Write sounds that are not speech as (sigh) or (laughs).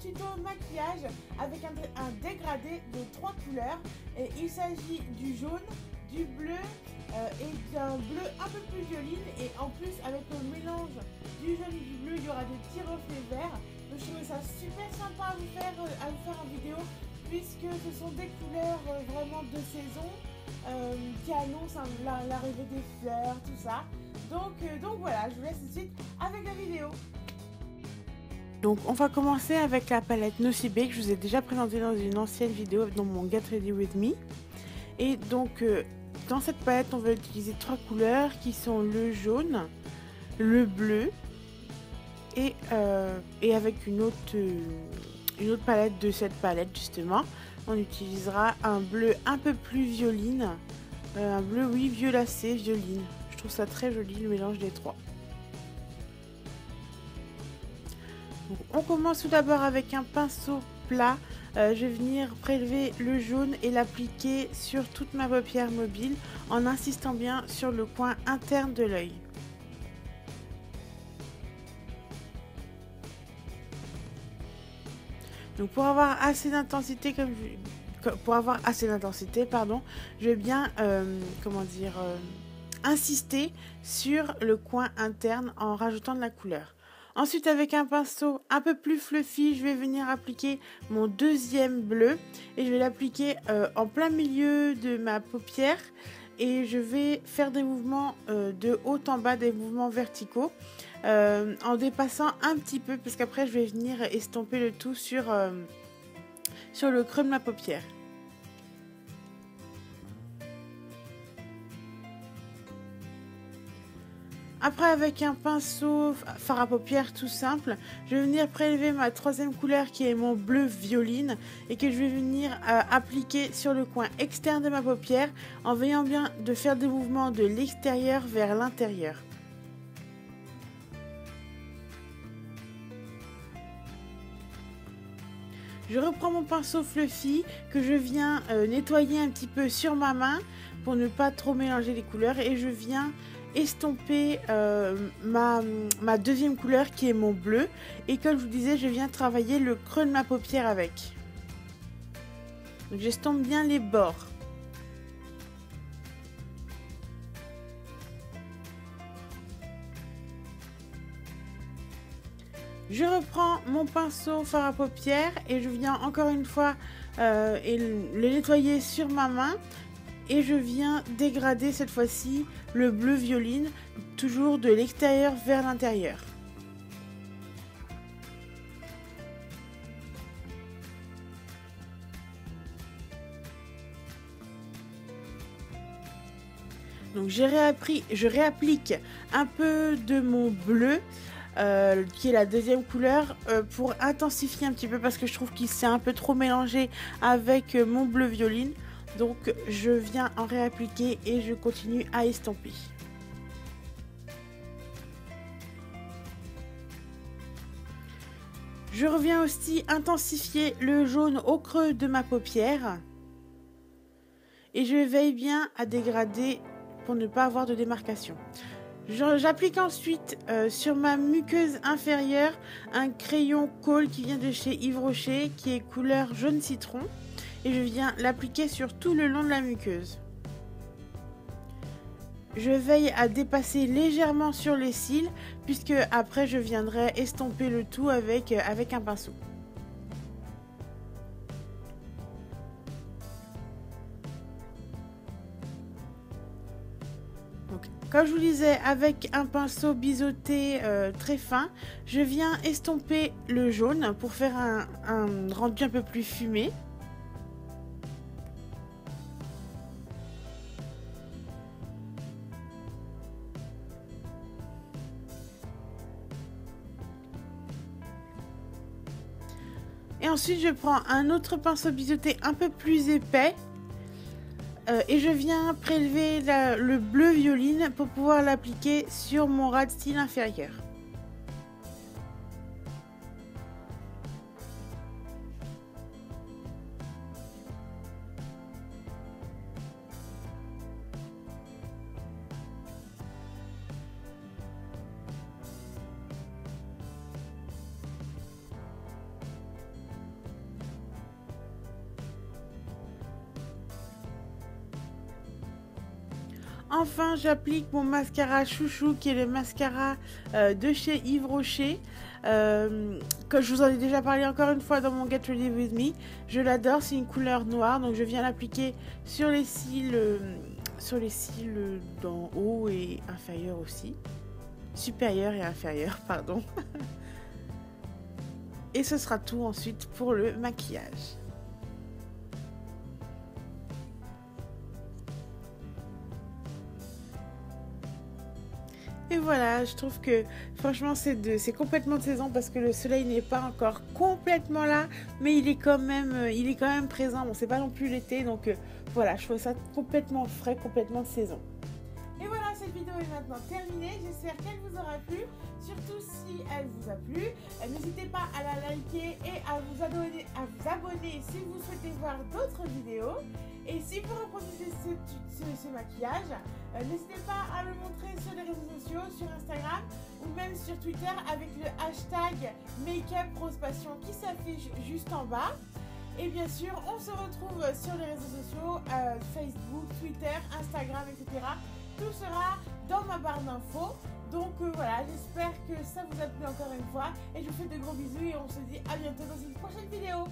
Tuto maquillage avec un, dégradé de trois couleurs. Et il s'agit du jaune, du bleu euh, et d'un bleu un peu plus violine. Et en plus avec le mélange du jaune et du bleu il y aura des petits reflets verts. Je trouvais ça super sympa à vous faire, euh, à faire en vidéo puisque ce sont des couleurs euh, vraiment de saison. qui annoncent l'arrivée des fleurs, tout ça. Donc, donc voilà, je vous laisse tout de suite avec la vidéo. Donc on va commencer avec la palette Nocibe que je vous ai déjà présentée dans une ancienne vidéo dans mon Get Ready With Me. Et donc euh, dans cette palette on va utiliser trois couleurs qui sont le jaune, le bleu et, euh, avec une autre, euh, une autre palette de cette palette justement. On utilisera un bleu un peu plus violine, un bleu oui violacé, violine. Je trouve ça très joli le mélange des trois. On commence tout d'abord avec un pinceau plat. Euh, je vais venir prélever le jaune et l'appliquer sur toute ma paupière mobile en insistant bien sur le coin interne de l'œil. Donc pour avoir assez d'intensité d'intensité pardon, je vais bien euh, comment dire euh, insister sur le coin interne en rajoutant de la couleur. Ensuite, avec un pinceau un peu plus fluffy, je vais venir appliquer mon deuxième bleu et je vais l'appliquer euh, en plein milieu de ma paupière et je vais faire des mouvements euh, de haut en bas, des mouvements verticaux euh, en dépassant un petit peu parce qu'après je vais venir estomper le tout sur, sur le creux de ma paupière. Après, avec un pinceau fard à paupières tout simple, je vais venir prélever ma troisième couleur qui est mon bleu violine et que je vais venir euh, appliquer sur le coin externe de ma paupière en veillant bien de faire des mouvements de l'extérieur vers l'intérieur. Je reprends mon pinceau fluffy que je viens euh, nettoyer un petit peu sur ma main pour ne pas trop mélanger les couleurs et je viens estomper euh, ma, deuxième couleur qui est mon bleu. Et comme je vous disais, je viens travailler le creux de ma paupière avec. J'estompe bien les bords. Je reprends mon pinceau fard à paupières et je viens encore une fois euh, le nettoyer sur ma main et je viens dégrader cette fois-ci le bleu violine, toujours de l'extérieur vers l'intérieur. Donc je réapplique un peu de mon bleu, euh, qui est la deuxième couleur, euh, pour intensifier un petit peu parce que je trouve qu'il s'est un peu trop mélangé avec mon bleu violine. Donc je viens en réappliquer et je continue à estomper. Je reviens aussi intensifier le jaune au creux de ma paupière. Et je veille bien à dégrader pour ne pas avoir de démarcation. J'applique ensuite euh, sur ma muqueuse inférieure un crayon colle qui vient de chez Yves Rocher qui est couleur jaune citron et je viens l'appliquer sur tout le long de la muqueuse. Je veille à dépasser légèrement sur les cils puisque après je viendrai estomper le tout avec, euh, avec un pinceau. Comme je vous disais, avec un pinceau biseauté euh, très fin, je viens estomper le jaune pour faire un rendu un peu plus fumé. Et ensuite, je prends un autre pinceau biseauté un peu plus épais. Euh, et je viens prélever le bleu violine pour pouvoir l'appliquer sur mon ras de style inférieur. Enfin, j'applique mon mascara chouchou qui est le mascara euh, de chez Yves Rocher. Euh, je vous en ai déjà parlé encore une fois dans mon Get Ready With Me. Je l'adore, c'est une couleur noire. Donc je viens l'appliquer sur les cils, euh, sur les cils d'en haut et inférieur aussi. Supérieur et inférieur, pardon. (laughs) et ce sera tout ensuite pour le maquillage. Et voilà, je trouve que franchement c'est complètement de saison parce que le soleil n'est pas encore complètement là, mais il est quand même, euh, il est quand même présent. Bon, c'est pas non plus l'été, donc euh, voilà, je trouve ça complètement frais, complètement de saison. Vidéo est maintenant terminée. J'espère qu'elle vous aura plu. Surtout si elle vous a plu, euh, n'hésitez pas à la liker et à vous abonner, à vous abonner si vous souhaitez voir d'autres vidéos. Et si vous reproduisez ce, maquillage, euh, n'hésitez pas à le montrer sur les réseaux sociaux, sur Instagram ou même sur Twitter avec le hashtag Makeup qui s'affiche juste en bas. Et bien sûr, on se retrouve sur les réseaux sociaux, euh, Facebook, Twitter, Instagram, etc. Tout sera dans ma barre d'infos. Donc euh, voilà, j'espère que ça vous a plu encore une fois. Et je vous fais de gros bisous et on se dit à bientôt dans une prochaine vidéo.